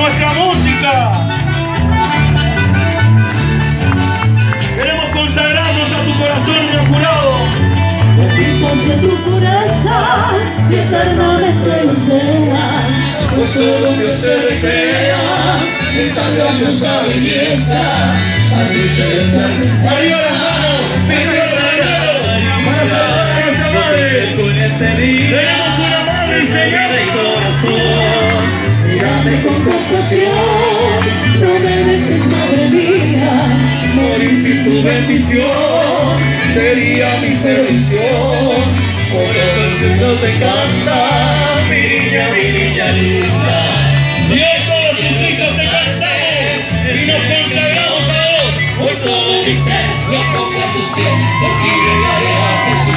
nuestra música. Queremos consagrarnos a tu corazón inmaculado. Hijos de tu pureza, que eternamente lo sean. Pues todo Dios se recrea en tan graciosa belleza. A ti se. Arriba las manos, arriba las manos. Para saludar a nuestra madre. Con este día. Tenemos una madre y Señor. de corazón. Con compasión, no me dejes, madre mía. Morir sin tu bendición sería mi perdición. Por eso el Señor te canta, mi niña, mi niña linda. Tus hijos te cantamos y nos consagramos a Dios. Hoy todo mi ser lo pongo a tus pies, por ti llegaré a Jesús